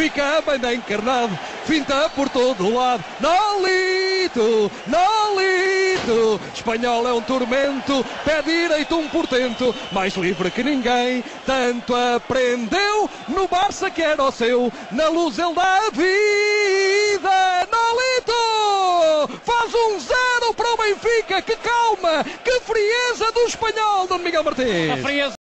fica bem encarnado, finta por todo lado. Nalito, Nalito. espanhol é um tormento, pé direito um portento, mais livre que ninguém, tanto aprendeu no Barça que era o seu, na luz ele dá a vida. Nalito faz um zero para o Benfica, que calma, que frieza do espanhol, Dom Miguel Martins.